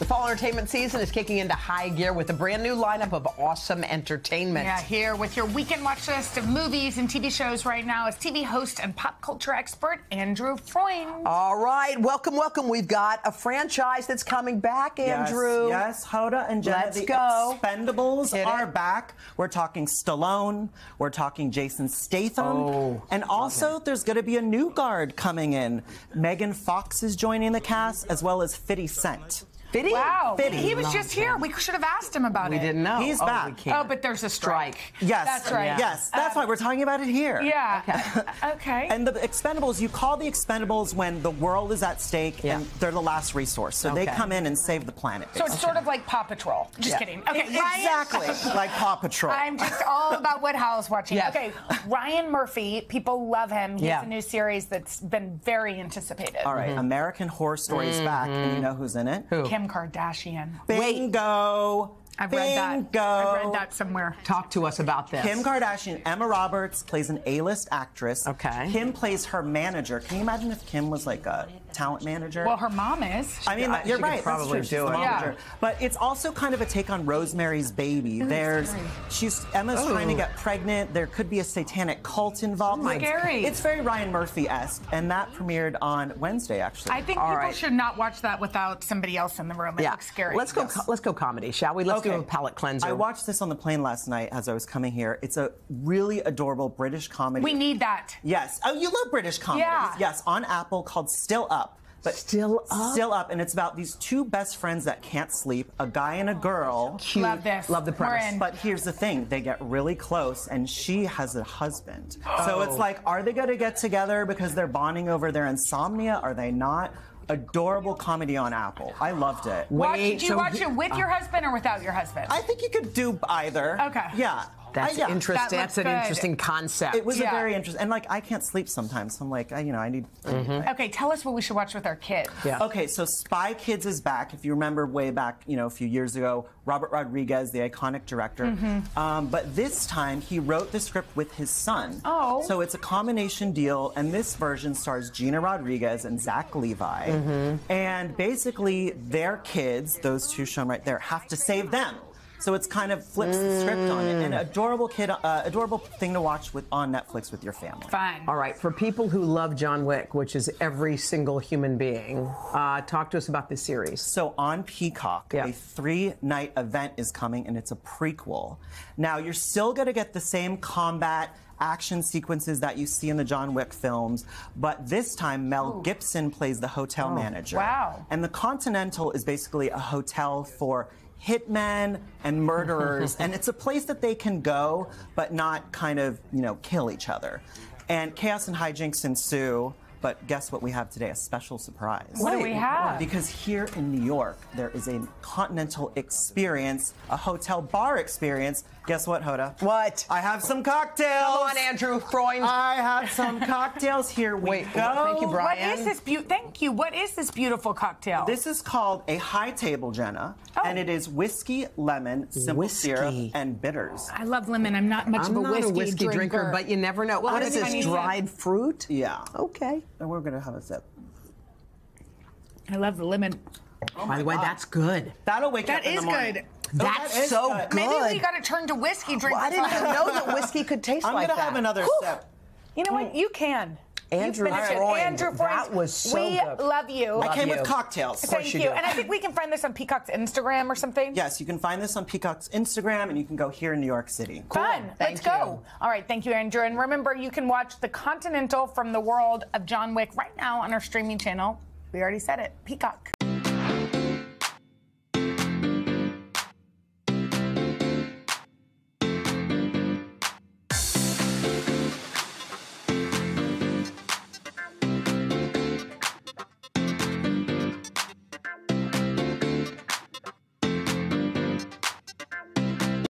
The fall entertainment season is kicking into high gear with a brand new lineup of awesome entertainment. Yeah, here with your weekend watch list of movies and TV shows right now is TV host and pop culture expert Andrew Freund. All right, welcome, welcome. We've got a franchise that's coming back, Andrew. Yes, yes Hoda and Jenna. Let's the go. Expendables Hit are it. back. We're talking Stallone. We're talking Jason Statham. Oh, and also, there's going to be a new guard coming in. Megan Fox is joining the cast, as well as 50 Cent. Fitty? Wow, Fitty. he was Love just here. him. We should have asked him about We it. We didn't know. He's oh, back. Oh, but there's a strike. Yes. That's right. Yes, that's Uh, why we're talking about it here. Yeah. Okay. And the Expendables, you call the Expendables when the world is at stake Yeah. and they're the last resource. So they come in and save the planet. so it's sort of like Paw Patrol. Just Yeah. kidding. Okay, Ryan- exactly like Paw Patrol. I'm just all about what Hal's watching. Yes. Okay, Ryan Murphy, people love him. He Yeah. has a new series that's been very anticipated. All right, American Horror Story is back, and you know who's in it? Who? Kim Kardashian. Bingo. I've read that. Bingo. I've read that somewhere. Talk to us about this. Kim Kardashian, Emma Roberts plays an A-list actress. Okay. Kim plays her manager. Can you imagine if Kim was like a talent manager? Well, her mom is. I mean, Yeah, you're she could right. that's probably true. She's do the it. manager. Yeah. But it's also kind of a take on Rosemary's Baby. There's, scary. she's Emma's trying to get pregnant. There could be a satanic cult involved. Oh, It's- scary. It's very Ryan Murphy-esque, and that premiered on Wednesday, actually. I think All people right. should not watch that without somebody else in the room. It yeah. looks scary. Let's go. Yes. co- let's go comedy, shall we? Let's do a palate cleanser. I watched this on the plane last night as I was coming here. It's a really adorable British comedy. We need that. Yes. Oh, you love British comedies. Yeah. Yes, on Apple called Still Up. But Still Up? Still Up, and it's about these two best friends that can't sleep, a guy and a girl. Cute. Love this. Love the premise. But here's the thing, they get really close and she has a husband. Oh. So Oh. it's like, are they gonna get together because they're bonding over their insomnia? Are they not? Adorable comedy on Apple. I loved it. Watch, Wait, do you so watch he- it with uh, your husband or without your husband? I think you could do either. Okay. Yeah. That's I- yeah. interesting. That That's looks an good. interesting concept. It was Yeah. a very interesting, and like I can't sleep sometimes. So I'm like, I, you know, I need. I need- okay, tell us what we should watch with our kids. Yeah. Okay, so Spy Kids is back. If you remember way back, you know, a few years ago, Robert Rodriguez, the iconic director. Mm-hmm. Um, but this time, he wrote the script with his son. Oh. So it's a combination deal, and this version stars Gina Rodriguez and Zach Levi. Mm-hmm. And basically, their kids, those two shown right there, have to save them. So it's kind of flips the script on it. An Mm. adorable kid, uh, adorable thing to watch with on Netflix with your family. Fun. All right, for people who love John Wick, which is every single human being, uh, talk to us about this series. So on Peacock, Yeah. a three night event is coming and it's a prequel. Now, you're still going to get the same combat action sequences that you see in the John Wick films, but this time Mel Gibson plays the hotel oh, manager. wow. And the Continental is basically a hotel for hitmen and murderers and it's a place that they can go but not kind of, you know, kill each other. And chaos and hijinks ensue, but guess what we have today? A special surprise. What do we have? Because here in New York, there is a continental experience, a hotel bar experience. Guess what, Hoda? What? I have some cocktails. Come on, Andrew Freund. I have some cocktails. Here we Wait, go. thank you, What Brian. is this beautiful? Thank you. What is this beautiful cocktail? This is called a high table, Jenna, Oh. and it is whiskey, lemon, simple Whiskey. syrup, and bitters. I love lemon. I'm not much I'm of a not whiskey, a whiskey drinker, but you never know. What What is is this? it? Dried fruit? Yeah. Okay. And we're gonna have a sip. I love the lemon. By the way, that's good. That'll wake you That up in is the morning. good. Oh, That's that is so good. good. Maybe we got to turn to whiskey Well. I didn't even know that whiskey could taste I'm like that. I'm gonna have another Whew. sip. You know what? Mm. You can. Andrew you finish it. Freund. Andrew Freund. That was so We good. love you. I came you. with cocktails. course Thank you you. do. And I think we can find this on Peacock's Instagram or something. Yes, you can find this on Peacock's Instagram, and you can go here in New York City. Fun. Thank Let's go. All right. Thank you, Andrew. And remember, you can watch The Continental from the world of John Wick right now on our streaming channel. We already said it. Peacock.